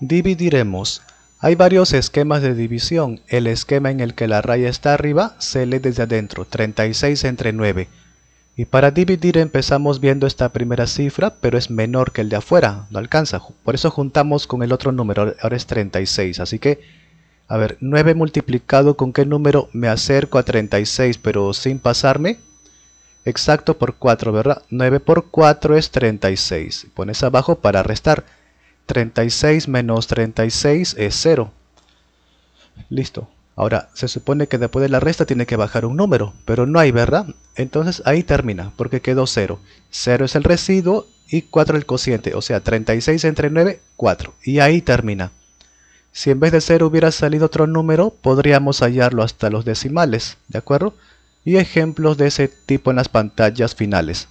Dividiremos. Hay varios esquemas de división. El esquema en el que la raya está arriba se lee desde adentro, 36 entre 9. Y para dividir empezamos viendo esta primera cifra, pero es menor que el de afuera, no alcanza. Por eso juntamos con el otro número, ahora es 36. Así que, a ver, 9 multiplicado con qué número me acerco a 36, pero sin pasarme. Exacto por 4, ¿verdad? 9 por 4 es 36. Pones abajo para restar. 36 menos 36 es 0. Listo. Ahora, se supone que después de la resta tiene que bajar un número, pero no hay, ¿verdad? Entonces ahí termina, porque quedó 0. 0 es el residuo y 4 el cociente, o sea, 36 entre 9, 4. Y ahí termina. Si en vez de 0 hubiera salido otro número, podríamos hallarlo hasta los decimales, ¿de acuerdo? Y ejemplos de ese tipo en las pantallas finales.